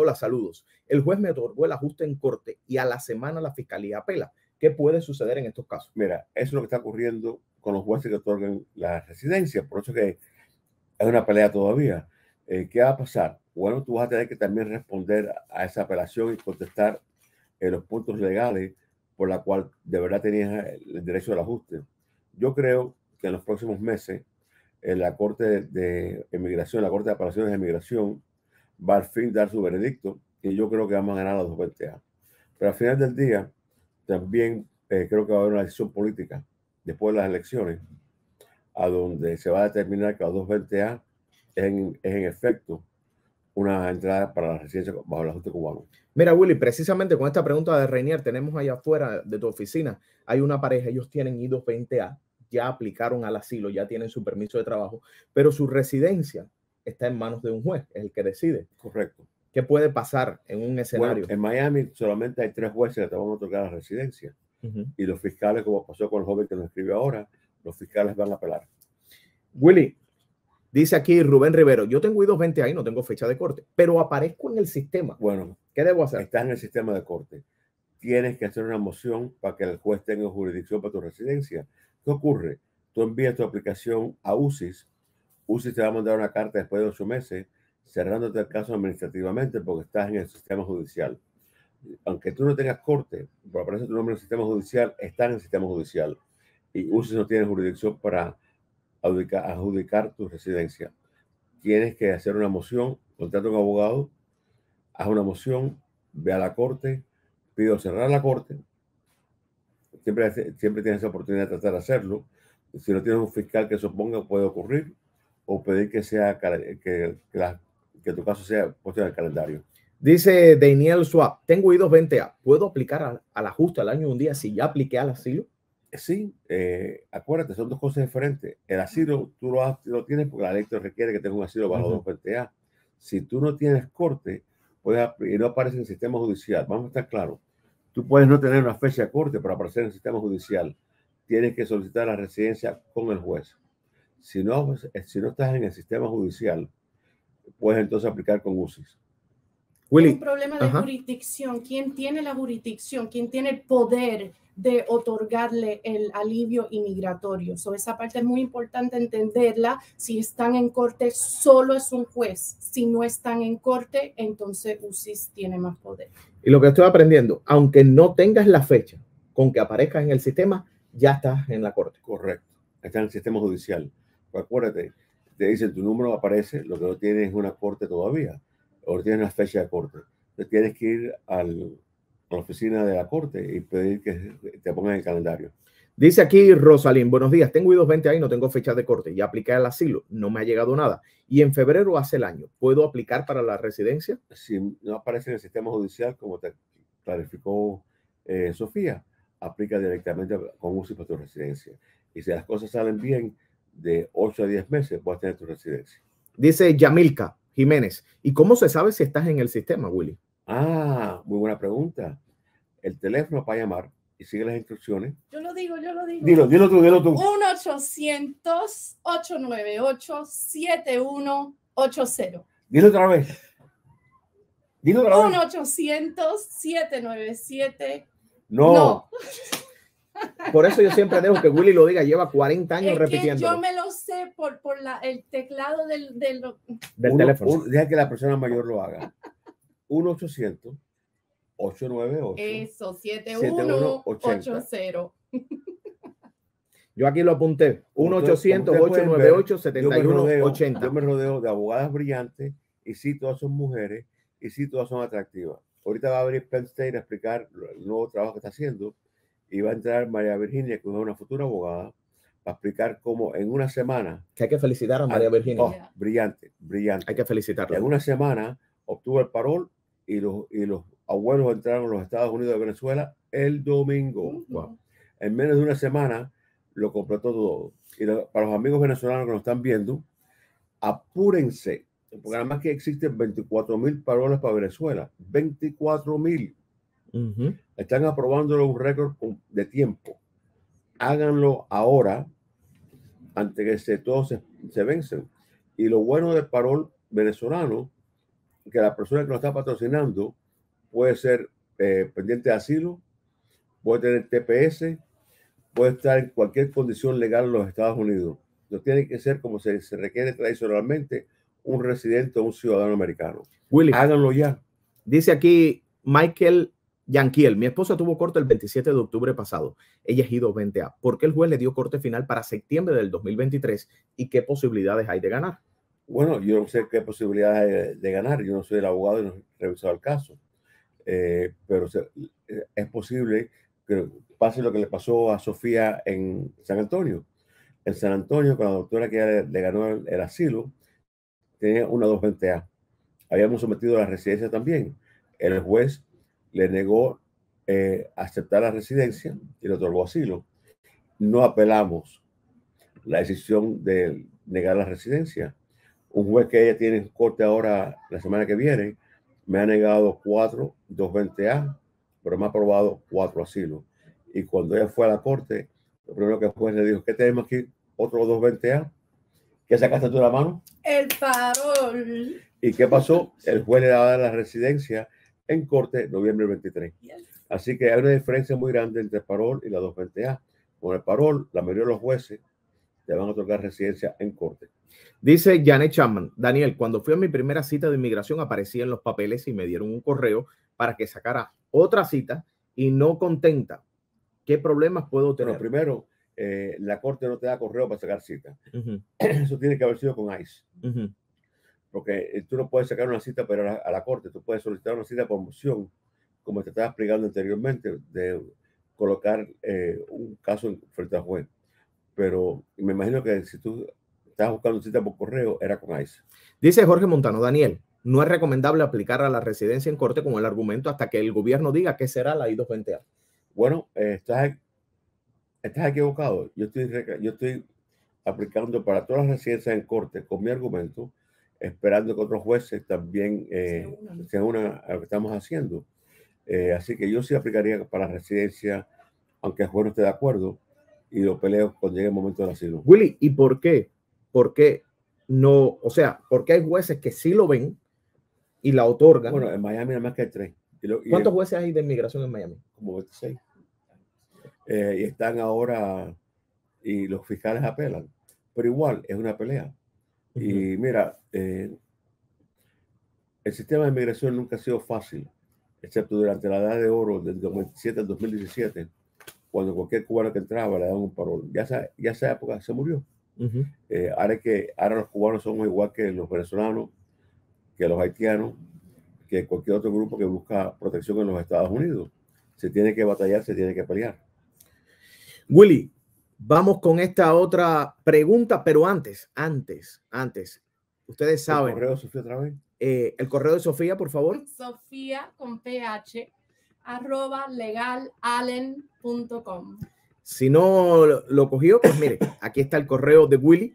hola, saludos. El juez me otorgó el ajuste en corte y a la semana la fiscalía apela. ¿Qué puede suceder en estos casos? Mira, eso es lo que está ocurriendo con los jueces que otorgan la residencia. Por eso que es una pelea todavía. Eh, ¿Qué va a pasar? Bueno, tú vas a tener que también responder a esa apelación y contestar en los puntos legales por la cual de verdad tenías el derecho al ajuste. Yo creo que en los próximos meses la Corte de, de Emigración, la Corte de Apelaciones de Emigración, va al fin dar su veredicto y yo creo que vamos a ganar los dos 20A. Pero al final del día, también eh, creo que va a haber una decisión política después de las elecciones, a donde se va a determinar que los dos 20A es en, es en efecto una entrada para la residencia bajo el ajuste cubano. Mira, Willy, precisamente con esta pregunta de Reinier, tenemos allá afuera de tu oficina, hay una pareja, ellos tienen I-220A, ya aplicaron al asilo, ya tienen su permiso de trabajo, pero su residencia está en manos de un juez, es el que decide. Correcto. ¿Qué puede pasar en un escenario? Bueno, en Miami solamente hay tres jueces que te van a otorgar la residencia. Uh -huh. Y los fiscales, como pasó con el joven que nos escribe ahora, los fiscales van a apelar. Willy, dice aquí Rubén Rivero, yo tengo I-220 ahí, no tengo fecha de corte, pero aparezco en el sistema. Bueno, ¿qué debo hacer? Estás en el sistema de corte. Tienes que hacer una moción para que el juez tenga jurisdicción para tu residencia. ¿Qué ocurre? Tú envías tu aplicación a UCIS. UCIS te va a mandar una carta después de ocho meses cerrándote el caso administrativamente porque estás en el sistema judicial. Aunque tú no tengas corte, por aparece tu nombre en el sistema judicial, está en el sistema judicial. Y UCIS no tiene jurisdicción para adjudicar, adjudicar tu residencia. Tienes que hacer una moción, contrata a un abogado, haz una moción, ve a la corte, pido cerrar la corte. Siempre, siempre tienes la oportunidad de tratar de hacerlo. Si no tienes un fiscal que se oponga, puede ocurrir. O pedir que, sea, que, que, la, que tu caso sea puesto en el calendario. Dice Daniel Swap, tengo I-220A, ¿puedo aplicar al, al, ajuste al año de un día si ya apliqué al asilo? Sí, eh, acuérdate, son dos cosas diferentes. El asilo tú lo, lo, tienes porque la ley te requiere que tengas un asilo bajo uh -huh. 220A. Si tú no tienes corte puedes, y no aparece en el sistema judicial, vamos a estar claros, tú puedes no tener una fecha de corte para aparecer en el sistema judicial. Tienes que solicitar la residencia con el juez. Si no, si no estás en el sistema judicial, puedes entonces aplicar con UCIS. Willy. Un problema de Ajá. jurisdicción. ¿Quién tiene la jurisdicción? ¿Quién tiene el poder de otorgarle el alivio inmigratorio? So, esa parte es muy importante entenderla. Si están en corte, solo es un juez. Si no están en corte, entonces UCIS tiene más poder. Y lo que estoy aprendiendo, aunque no tengas la fecha con que aparezcas en el sistema, ya estás en la corte. Correcto. Está en el sistema judicial. Pues acuérdate, te dicen tu número aparece, lo que no tienes es una corte todavía, o no tienes una fecha de corte. Entonces tienes que ir al, a la oficina de la corte y pedir que te pongan el calendario. Dice aquí Rosalín, buenos días, tengo I-220 ahí, no tengo fecha de corte, ya apliqué al asilo, no me ha llegado nada. Y en febrero hace el año, ¿puedo aplicar para la residencia? Si no aparece en el sistema judicial, como te clarificó eh, Sofía, aplica directamente con UCI para tu residencia. Y si las cosas salen bien, de 8 a 10 meses puedes tener tu residencia. Dice Yamilka Jiménez, ¿y cómo se sabe si estás en el sistema, Willy? Ah, muy buena pregunta. El teléfono para llamar y sigue las instrucciones. Yo lo digo, yo lo digo. Dilo, dilo tú, dilo tú. 1-800-898-7180. Dilo otra vez. Dilo otra vez. 1-800-797. No. no. Por eso yo siempre dejo que Willy lo diga, lleva 40 años repitiendo. Yo me lo sé por, por la, el teclado del, del, del uno, teléfono. Un, deja que la persona mayor lo haga. 1-800-898. Eso, 7180. Yo aquí lo apunté. 1-800-898-7180. Yo me rodeo de abogadas brillantes y sí, todas son mujeres y sí, todas son atractivas. Ahorita va a venir Penn State a explicar el nuevo trabajo que está haciendo va a entrar María Virginia, que es una futura abogada, para explicar cómo en una semana. Que hay que felicitar a María Virginia. Oh, brillante, brillante. Hay que felicitarla. En una semana obtuvo el parol y los, y los abuelos entraron a los Estados Unidos de Venezuela el domingo. Uh -huh. wow. En menos de una semana lo completó todo. Y lo, para los amigos venezolanos que nos están viendo, apúrense, porque además que existen 24 mil paroles para Venezuela. 24 mil. Uh -huh. Están aprobándolo un récord de tiempo. Háganlo ahora, antes que se, todos se, se, vencen. Y lo bueno del parol venezolano, que la persona que lo está patrocinando puede ser eh, pendiente de asilo, puede tener TPS, puede estar en cualquier condición legal en los Estados Unidos. No tiene que ser como se, se requiere tradicionalmente un residente o un ciudadano americano. Willy, háganlo ya. Dice aquí Michael Yanquiel, mi esposa tuvo corte el 27 de octubre pasado. Ella es I220A. ¿Por qué el juez le dio corte final para septiembre del 2023 y qué posibilidades hay de ganar? Bueno, yo no sé qué posibilidades hay de ganar. Yo no soy el abogado y no he revisado el caso. Eh, pero es posible que pase lo que le pasó a Sofía en San Antonio. En San Antonio, con la doctora que le, ganó el, asilo, tenía una 220A. Habíamos sometido a la residencia también. El juez le negó eh, aceptar la residencia y le otorgó asilo. No apelamos la decisión de negar la residencia. Un juez que ella tiene en corte ahora la semana que viene me ha negado cuatro 220A, pero me ha aprobado cuatro asilos. Y cuando ella fue a la corte, lo primero que el juez le dijo, ¿qué tenemos aquí? Otro 220A. ¿Qué sacaste tú de la mano? El parol. ¿Y qué pasó? El juez le daba la residencia en corte noviembre 23. Así que hay una diferencia muy grande entre el parol y la 220A. Con el parol, la mayoría de los jueces te van a otorgar residencia en corte. Dice Janet Chapman, Daniel, cuando fui a mi primera cita de inmigración aparecía en los papeles y me dieron un correo para que sacara otra cita y no contenta. ¿Qué problemas puedo tener? Bueno, primero, eh, la corte no te da correo para sacar cita. Eso tiene que haber sido con ICE. Porque eh, tú no puedes sacar una cita para a la, corte, tú puedes solicitar una cita por moción, como te estaba explicando anteriormente, de colocar eh, un caso frente al juez. Pero me imagino que si tú estás buscando cita por correo, era con ICE. Dice Jorge Montano, Daniel, no es recomendable aplicar a la residencia en corte con el argumento hasta que el gobierno diga qué será la I-220A. Bueno, eh, estás, estás equivocado. Yo estoy, yo estoy aplicando para todas las residencias en corte con mi argumento esperando que otros jueces también eh, se, unan. a lo que estamos haciendo. Eh, así que yo sí aplicaría para residencia, aunque el juez no esté de acuerdo, y lo peleo cuando llegue el momento del asilo. Willy, ¿y por qué? ¿Por qué no? O sea, porque hay jueces que sí lo ven y la otorgan. Bueno, en Miami nada más que hay tres. ¿Cuántos jueces hay de inmigración en Miami? Como 26. Eh, y están ahora, y los fiscales apelan. Pero igual, es una pelea. Y mira, eh, el sistema de inmigración nunca ha sido fácil, excepto durante la edad de oro del 2007 al 2017, cuando cualquier cubano que entraba le daban un parol. Ya esa, ya esa época se murió. Eh, ahora, que, ahora los cubanos somos igual que los venezolanos, que los haitianos, que cualquier otro grupo que busca protección en los Estados Unidos. Se tiene que batallar, se tiene que pelear. Willy, Vamos con esta otra pregunta, pero antes, antes, antes, ustedes saben. ¿El correo de Sofía otra vez? Eh, el correo de Sofía, por favor. Sofía con ph arroba legalallen.com. Si no lo cogió, pues mire, aquí está el correo de Willy.